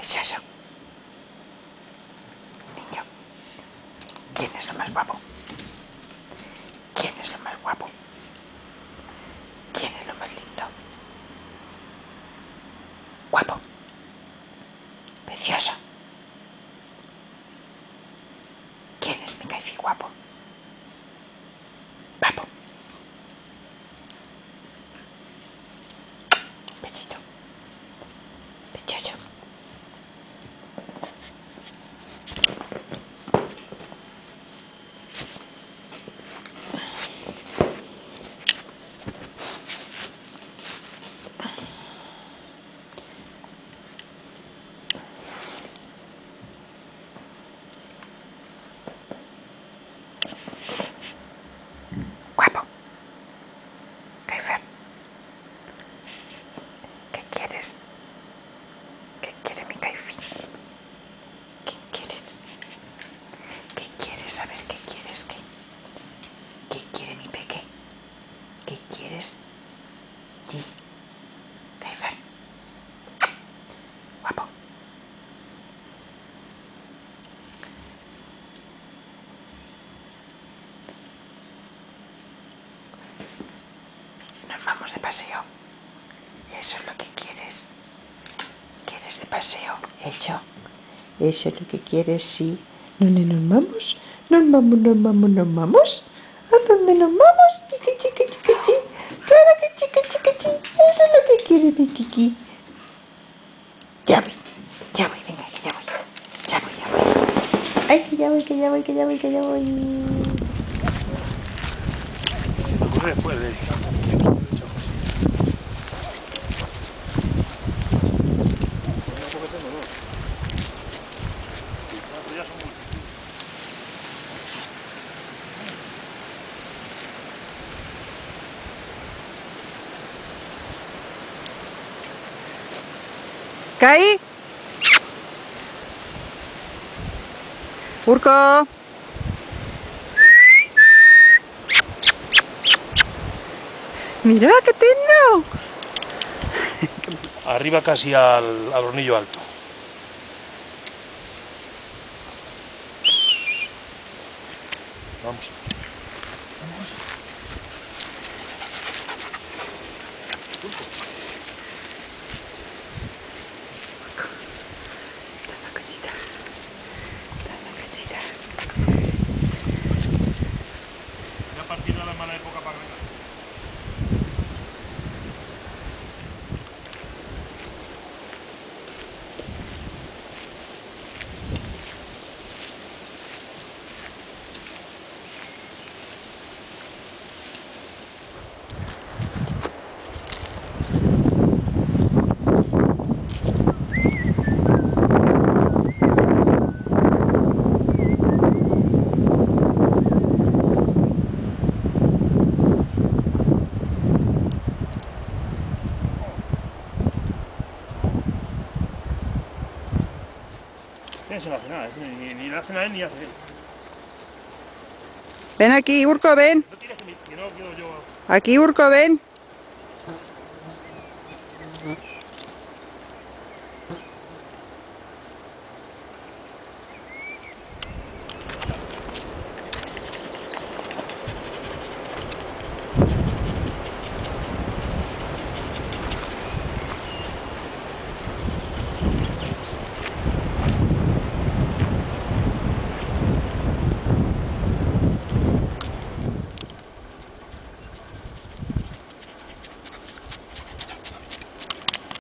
Precioso. Niño. ¿Quién es lo más guapo? ¿Quién es lo más guapo? ¿Quién es lo más lindo? Guapo. Precioso. ¿Quién es mi caifi guapo? Papo. Pechito. Pechocho. Guapo. Kaifer. ¿Qué quieres? ¿Qué quiere mi Kaifi? ¿Qué quieres? ¿Qué quieres? A ver, ¿qué quieres? ¿Qué? ¿Qué quiere mi peque? ¿Qué quieres? Di. Kaifer. Guapo. Nos vamos de paseo. Eso es lo que quieres. ¿Quieres de paseo? Hecho. Eso es lo que quieres, sí. ¿Dónde nos vamos? Nos vamos, nos vamos, nos vamos. ¿A dónde nos vamos? Chiqui, chiqui, chiqui, chi. Claro que chiqui, chiqui, chi. Eso es lo que quiere mi Kiki. Ya voy. Ya voy, venga, que ya voy. Ya voy, ya voy. Ay, que ya voy, que ya voy, que ya voy, que ya voy. ocurre después de ¿Caí? Urco. Mira, qué tendo. Arriba casi al, al hornillo alto. Vamos. Tanta Partido la mala época para se lo hace nada, ni, le hacen a él ni hace él. Ven aquí, Urco, ven. Aquí, Urco, ven.